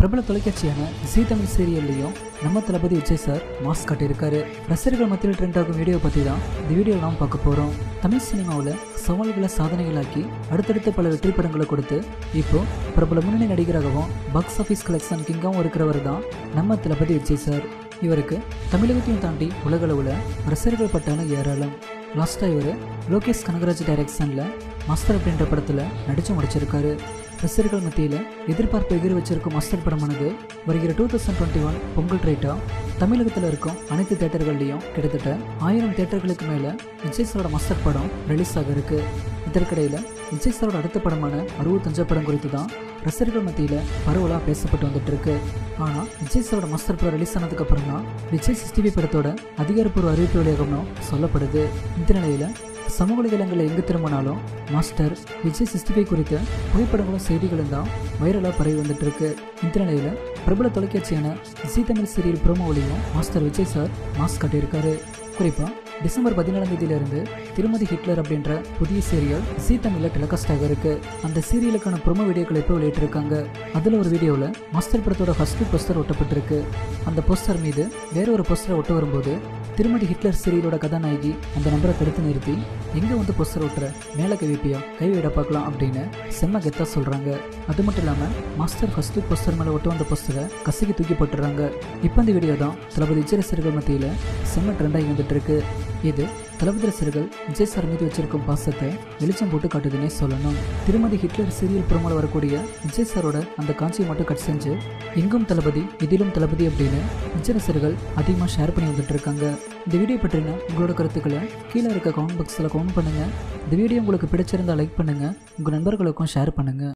பிரபல தொலைக்காட்சியான ஜீ தமிழ் சீரியல்லையும் நம்ம தளபதி விஜய் சார் மாஸ்க் காட்டியிருக்காரு. ரசிகர்கள் மத்தியில் ட்ரெண்ட் ஆகும் வீடியோ பற்றி தான் இந்த வீடியோ நாம் பார்க்க போகிறோம் தமிழ் சினிமாவில் சவால்களை சாதனைகளாக்கி அடுத்தடுத்த பல வெற்றி படங்களை கொடுத்து இப்போ பிரபல முன்னணி நடிகராகவும் பாக்ஸ் ஆஃபீஸ் கலெக்ஷன் கிங்காகவும் இருக்கிறவர் தான் நம்ம தளபதி விஜய் சார். இவருக்கு தமிழகத்தையும் தாண்டி உலகளவில் ரசிகர்கள் பட்டான ஏராளம். லாஸ்ட்டாக இவர் லோகேஷ் கனகராஜ் டைரக்ஷனில் மாஸ்டர் அப்படின்ற படத்தில் நடித்து முடிச்சிருக்காரு. ரசிகர்கள் மத்தியில் எதிர்பார்ப்பு எதிர் வச்சிருக்கும் மாஸ்டர் படமானது வருகிற two thousand twenty one Pongal ரைட்டாக தமிழகத்தில் இருக்கும் அனைத்து தேட்டர்கள்லையும் கிட்டத்தட்ட ஆயிரம் தேட்டர்களுக்கு மேலே விஜய் சாரோட மாஸ்டர் படம் ரிலீஸ் ஆக இருக்கு இதற்கிடையில் விஜய் சாரோட அடுத்த படமான அறுபத்தஞ்சா படம் குறித்து தான் ரசிகர்கள் மத்தியில் பரவலாக பேசப்பட்டு வந்துட்டு இருக்கு. ஆனால் விஜய் சாரோட மாஸ்டர் படம் ரிலீஸ் ஆனதுக்கு அப்புறம் தான் விஜய் சிஸ்டிவி படத்தோட அதிகாரப்பூர்வ அறிவிப்பு வெளியாகும்னு சொல்லப்படுது. இந்த நிலையில் சமூக வலைதளங்களில் எங்கு திரும்பினாலும் மாஸ்டர் விஜய் சிஸ்டிஃபை குறித்த புகைப்படங்களும் செய்திகளும் தான் வைரலாக பரவி வந்துட்டு இருக்கு. இந்த நிலையில் பிரபல தொலைக்காட்சியான ஜி தமிழ் சீரியல் ப்ரோமோவிலையும் மாஸ்டர் விஜய் சார் மாஸ்க் காட்டியிருக்காரு. குறிப்பாக டிசம்பர் பதினேழாம் தேதியிலிருந்து திருமதி ஹிட்லர் அப்படின்ற புதிய சீரியல் சீ தமிழில் டெலிகாஸ்ட் ஆக இருக்கு. அந்த சீரியலுக்கான ப்ரொமோ வீடியோக்களை இப்போ வெளியிட்டிருக்காங்க? அதில் ஒரு வீடியோவில் மாஸ்டர் படத்தோட ஃபர்ஸ்ட் போஸ்டர் ஒட்டப்பட்டிருக்கு. அந்த போஸ்டர் மீது வேற ஒரு போஸ்டரை ஒட்ட வரும்போது திருமதி ஹிட்லர் சீரியலோட கதாநாயகி அந்த நம்பரை தடுத்து நிறுத்தி எங்கே வந்து பொஸ்டர் ஒட்டுற மேலே கை வைப்பியா? கை விட பார்க்கலாம் அப்படின்னு செம்ம கெத்தா சொல்கிறாங்க அது மட்டும் இல்லாமல் மாஸ்டர் ஃபர்ஸ்ட் பொஸ்டர் மேலே ஒட்டு வந்த பொஸ்டரை கசக்கி தூக்கி போட்டுறாங்க. இப்போ இந்த வீடியோ தான் தளபதி விஜய் ரசிகர்கள் மத்தியில் செம்ம ட்ரெண்டாகி வந்துட்டு இருக்கு. இது தளபதி ரசிகர்கள் விஜய் சார் மீது வச்சிருக்கும் பாசத்தை வெளிச்சம் போட்டு காட்டுதுன்னே சொல்லணும். திருமதி ஹிட்லர் சீரியல் புறமால வரக்கூடிய விஜய் சாரோட அந்த காட்சியை மட்டும் கட் செஞ்சு எங்கும் தளபதி இதிலும் தளபதி அப்படின்னு விஜய் ரசிகர்கள் அதிகமாக ஷேர் பண்ணி வந்துட்டு இருக்காங்க. இந்த வீடியோ பற்றின உங்களோட கருத்துக்களை கீழே இருக்க கமெண்ட் பாக்ஸில் கமெண்ட் பண்ணுங்க. இந்த வீடியோ உங்களுக்கு பிடிச்சிருந்தா லைக் பண்ணுங்க. உங்கள் நண்பர்களுக்கும் ஷேர் பண்ணுங்க.